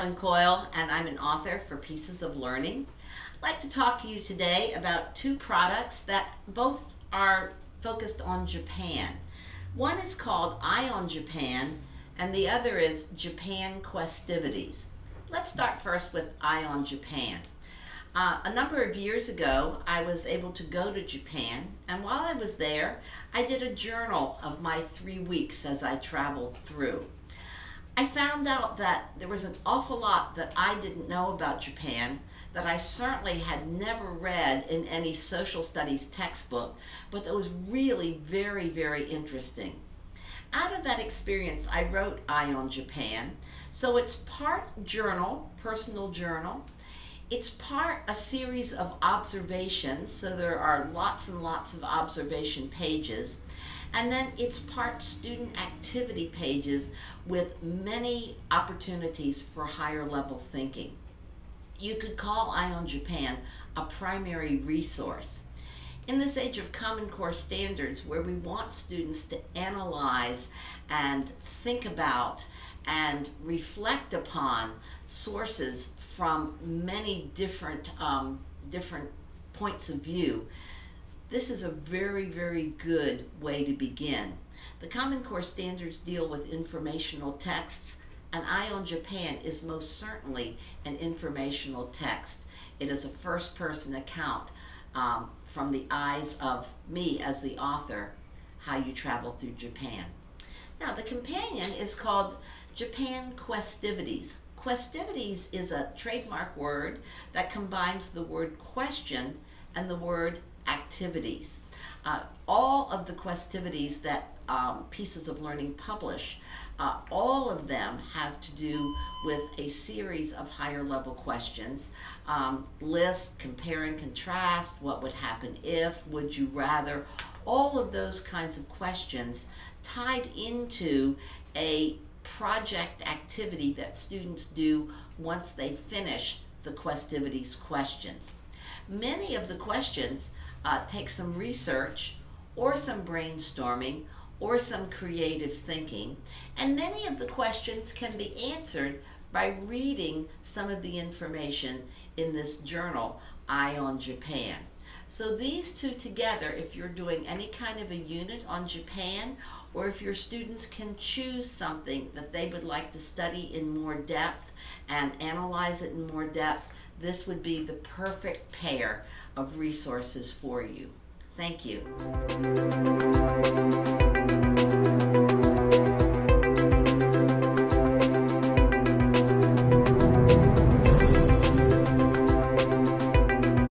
Carolyn Coil, and I'm an author for Pieces of Learning. I'd like to talk to you today about two products that both are focused on Japan. One is called Eye on Japan, and the other is Japan Questivities. Let's start first with Eye on Japan. Uh, a number of years ago, I was able to go to Japan, and while I was there, I did a journal of my three weeks as I traveled through. I found out that there was an awful lot that I didn't know about Japan that I certainly had never read in any social studies textbook, but that was really very, very interesting. Out of that experience, I wrote Eye on Japan. So it's part journal, personal journal. It's part a series of observations, so there are lots and lots of observation pages. And then it's part student activity pages with many opportunities for higher level thinking. You could call Eye on Japan a primary resource. In this age of Common Core standards, where we want students to analyze and think about and reflect upon sources from many different um, different points of view, this is a very, very good way to begin. The Common Core standards deal with informational texts, and Eye on Japan is most certainly an informational text. It is a first person account um, from the eyes of me as the author, how you travel through Japan. Now, the companion is called Japan Questivities. Questivities is a trademark word that combines the word question and the word activities. Uh, all of the questivities that um, pieces of learning publish, uh, all of them have to do with a series of higher level questions. Um, list, compare and contrast, what would happen if, would you rather, all of those kinds of questions tied into a project activity that students do once they finish the questivities questions. Many of the questions uh, take some research or some brainstorming or some creative thinking. And many of the questions can be answered by reading some of the information in this journal, Eye on Japan. So these two together, if you're doing any kind of a unit on Japan, or if your students can choose something that they would like to study in more depth and analyze it in more depth, this would be the perfect pair of resources for you. Thank you.